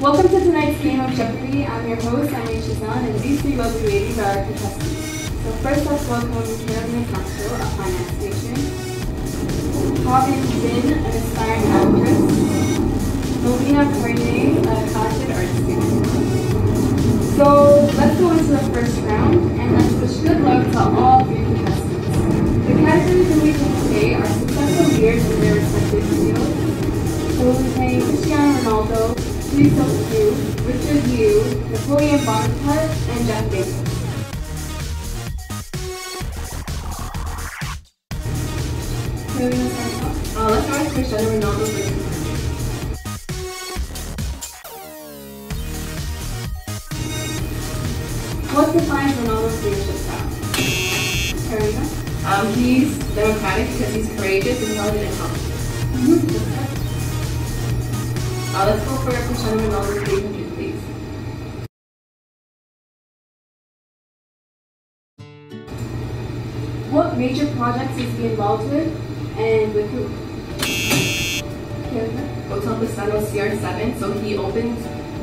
Welcome to tonight's game of Jeopardy! I'm your host, I'm Shazan, and these three lovely ladies are our contestants. So first let's welcome Carolina Castro, a finance major. Robin Zinn, an aspiring actress. Melina Carne, a talented art student. So let's go into the first round, and let's wish good luck to all three contestants. The categories that we take today are successful leaders in their respective fields. So we'll be playing Cristiano Ronaldo, Richard Yu, Napoleon Bonaparte, and Jeff Bezos. Who are we gonna start off? Uh, let's start with Cristiano Ronaldo first. What defines Ronaldo's leadership style? Karina? Um, he's democratic because he's courageous, intelligent, and confident. Mm-hmm. Uh, let's go for Cristiano Ronaldo 300, please. What major projects is he involved with and with who? Hotel Pestana CR7, so he opened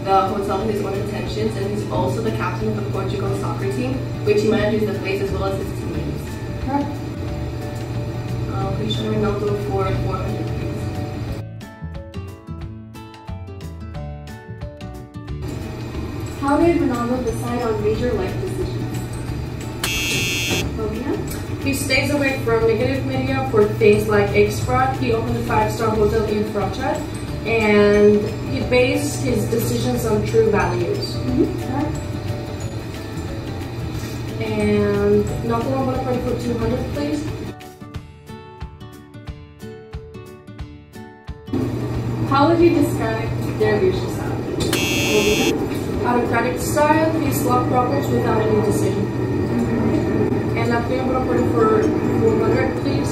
the hotel with his own intentions, and he's also the captain of the Portugal soccer team, which he manages the place as well as his teammates. Correct. Uh, Cristiano Ronaldo for 400, How did Ronaldo decide on major life decisions? He stays away from negative media for things like fraud. He opened a five-star hotel in Francia, and he based his decisions on true values. Mm-hmm. Correct. And Napoleon Bonaparte for 200, please. How would you describe their? Melina? Autocratic style, he solved problems without any decision. And Napoleon Bonaparte for 400, please.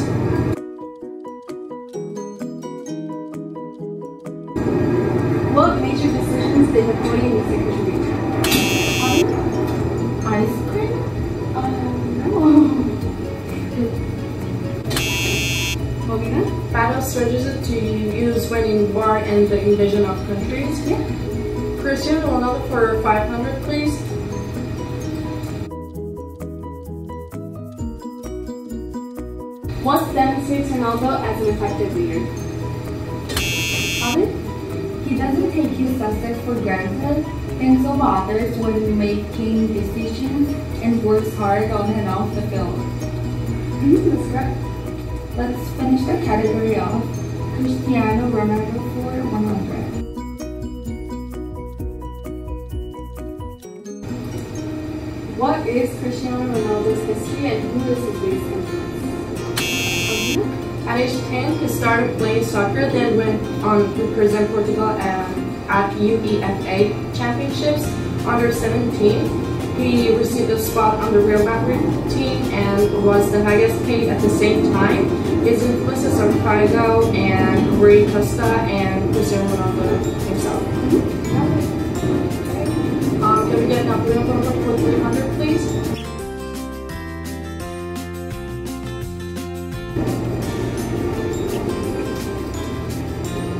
What major decisions did Napoleon to contribute? Ice cream? Um, no. Melina? Battle strategies to use when in war and the invasion of countries. Yeah. Cristiano Ronaldo for 500, please. What demonstrates Ronaldo as an effective leader? Robin? He doesn't take his success for granted, thinks of others when making decisions, and works hard on and off the field. Mm-hmm, that's correct. Let's finish the category off. Cristiano Ronaldo for 100. What is Cristiano Ronaldo's history and who is his biggest influence? At age 10, he started playing soccer, then went on to represent Portugal um, at UEFA Championships. Under 17, he received a spot on the Real Madrid team and was the highest paid at the same time. His influences are Figo and Rui Costa and Cristiano Ronaldo himself. We get Napoleon Bonaparte for 300, please?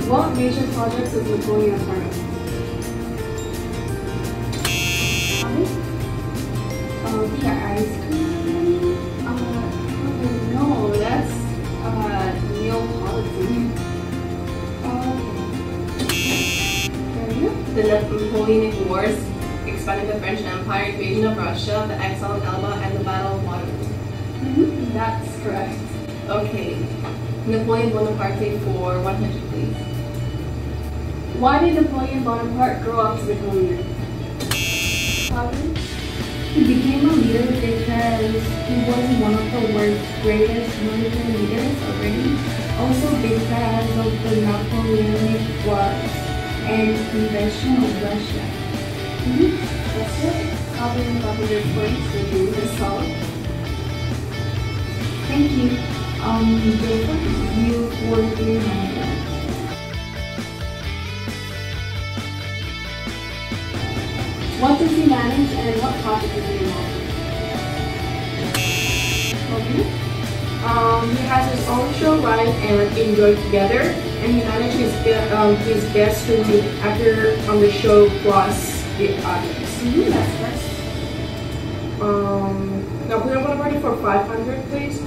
What major projects is Napoleon a part of? Oh, the ice cream. Uh, no, that's uh, Neapolitan. Karina? The Napoleonic Wars expanded the French Empire, invasion of Russia, the exile of Elba, and the Battle of Waterloo. Mm-hmm. That's correct. Okay. Napoleon Bonaparte for 100, please. Why did Napoleon Bonaparte grow up to become a leader? Robin? He became a leader because he was one of the world's greatest military leaders already. Also because of the Napoleonic Wars and invasion of Russia. Mm-hmm. That's it. Robin got 100 points for doing this solid. Thank you. Um, Jason Yu for 300. What does he manage and what project is he in? Melina? Um, he has his own show, Live and Enjoy Together, and he manages his, um, his guests who appear on the show plus the audience. Mm-hmm, that's correct. Um, Napoleon Bonaparte for 500, please.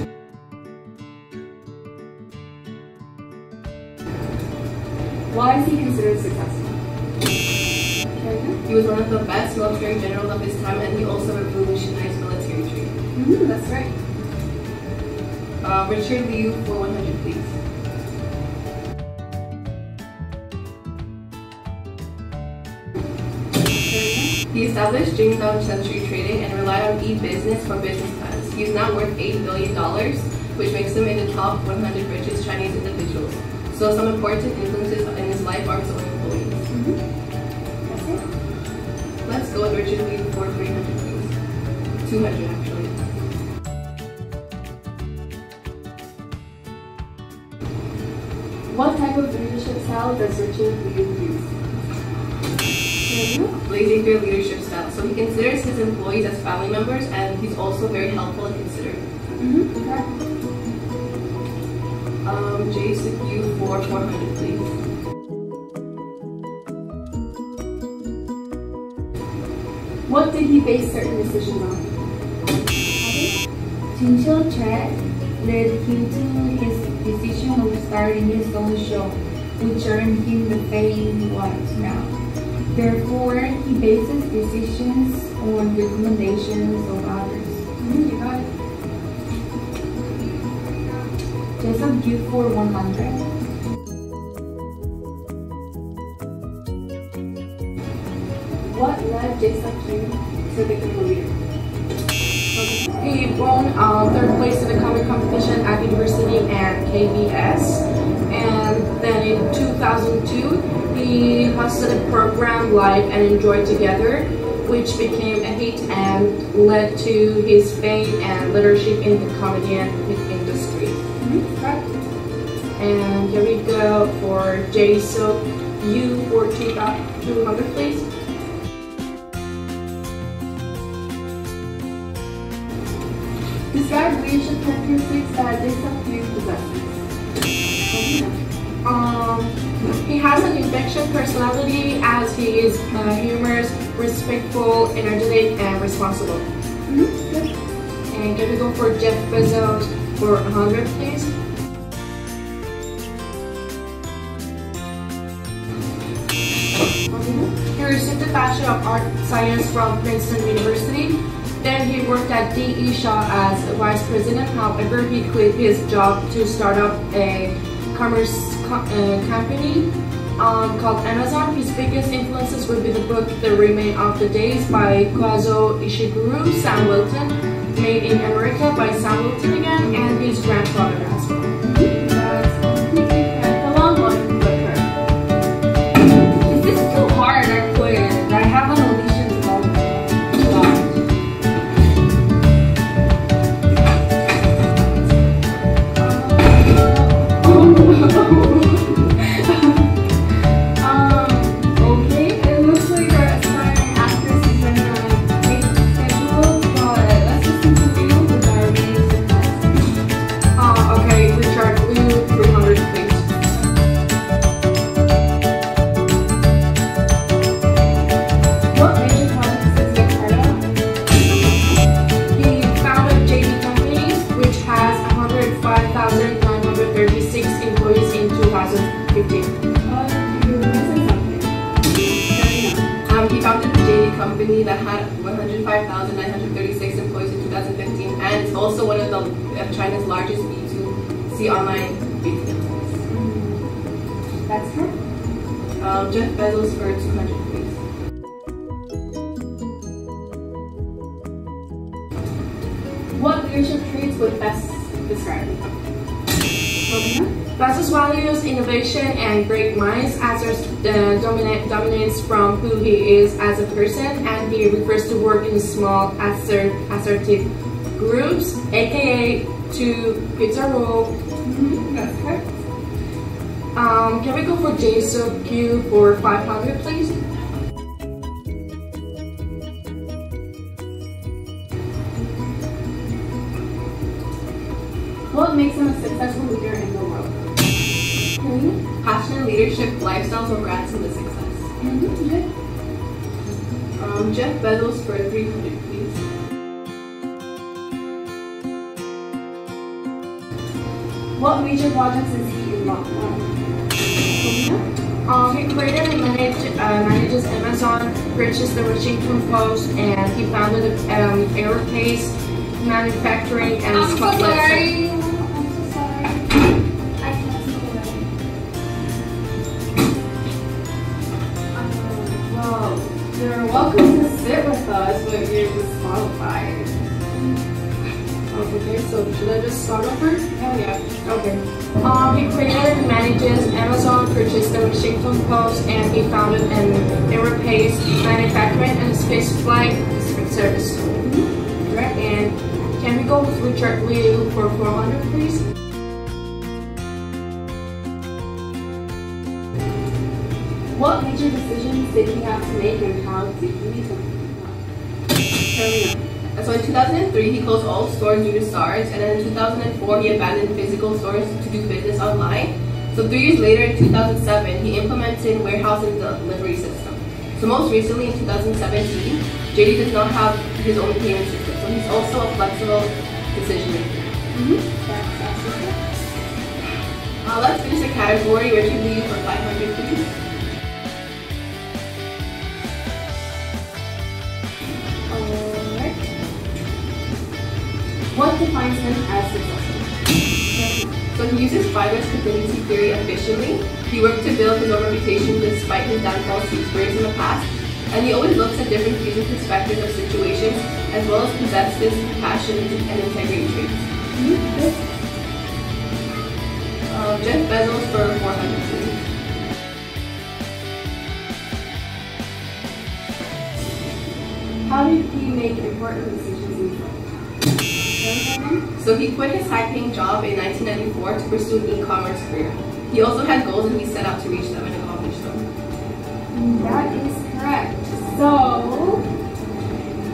Why is he considered successful? He was one of the best military generals of his time, and he also revolutionized military training. Mm-hmm, that's right. Uh, Richard Liu for 100, please. Established Jingdong Century Trading and relied on e-business for business plans. He is now worth $8 billion, which makes him in the top 100 richest Chinese individuals. So some important influences in his life are his own employees. Mm-hmm. That's it. Let's go with Richard Liu for 300, please. 200, actually. What type of leadership style does Richard Liu use? Carry on. Blazing through leadership style. So he considers his employees as family members, and he's also very helpful and considerate. Mm-hmm, correct. Um, Jason Yu for 400, please. What did he base certain decisions on? Tinsel Chat led him to his decision of starting his own show, which earned him the fame he was now. Therefore, he bases decisions on recommendations of others. You. Jason Yu for 100. What led Jason Q to become a leader? He won uh, third place in the comic competition at university and KBS. And then in 2002, he hosted a program Live and Enjoy Together, which became a hit and led to his fame and leadership in the comedian industry. Mm-hmm, correct. And here we go for Jason Yu for 200, please. Describe leadership characteristics that Jason Q possesses. Um, he has an infectious personality as he is uh, humorous, respectful, energetic, and responsible. Mm-hmm, good. And can we go for Jeff Bezos for 100, please? He received the Bachelor of Art Science from Princeton University. Then he worked at D.E. Shaw as vice president. However, he quit his job to start up a commerce co- uh, company um, called Amazon. His biggest influences would be the book The Remain of the Days by Kazuo Ishiguro, Sam Walton, Made in America by Sam Walton again, and his grandfather as well. That's correct. Um, Jeff Bezos for 200, please. What leadership traits would best describe on. Bezos values innovation and great minds as uh, dominate, dominates from who he is as a person, and he prefers to work in small, assert, assertive groups, aka two pizza rule. Mm-hmm. Um, can we go for Jason Q for 500, please? What makes him a successful leader in the world? Carry on. passionate leadership, lifestyles, or grandson the success? Mm-hmm. Good. Um, Jeff Bezos for 300, please. What major projects is he involved in? Selena? Um, he created and managed, uh, manages Amazon, purchased the Washington Post, and he founded um, Aerospace Manufacturing and I'm so Scotland. sorry. I'm so sorry. I can't see it. Well, you're welcome to sit with us, but you're disqualified. Okay, so should I just start over? Yeah. Okay. Um, he created, manages Amazon, purchased the Washington Post, and he founded an aerospace manufacturing and space flight service. Right, and can we go with Richard Liu for 400, please? What major decisions did he have to make and how did he make them? And so in 2003, he closed all stores due to SARS, and then in 2004, he abandoned physical stores to do business online. So three years later, in 2007, he implemented warehouse and delivery system. So most recently, in 2017, JD does not have his own payment system, so he's also a flexible decision maker. Uh, let's finish the category. Richard Lee for 500, please. What defines him as successful? So he uses Fiedler's contingency theory efficiently. He worked to build his own reputation despite his downfalls he experienced in the past. And he always looks at different views and perspectives of situations, as well as possesses passion and integrity traits. Um, Jeff Bezos for 400 please. How did he make important decisions? So he quit his high-paying job in 1994 to pursue an e-commerce career. He also had goals and he set out to reach them and accomplish them. That is correct. So,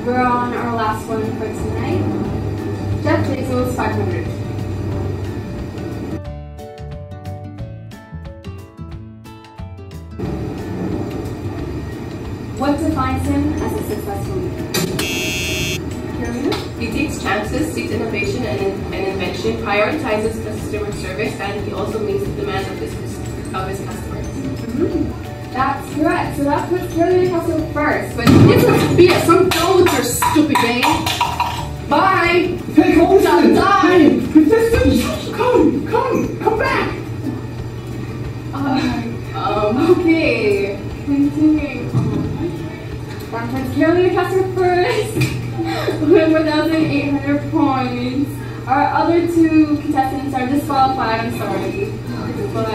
we're on our last one for tonight. Jeff Bezos, 500. What defines him as a successful leader? He takes chances, seeks innovation and, and invention, prioritizes customer service, and he also meets the demands of his, of his customers. Mm-hmm. That's correct. So that puts Carolina Castro first. But mm-hmm. Yes, let's be it. I'm done with your stupid game. Bye. Hey, on. Hey, contestant, come, come, come back. Uh, um, okay. Continuing on. That puts Carolina Castro first 1,800 points. Our other two contestants are disqualified. I'm sorry. But,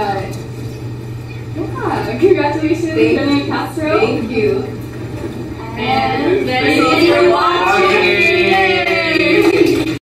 yeah, congratulations, Thank- Castro. Thank you. And Thank you for watching.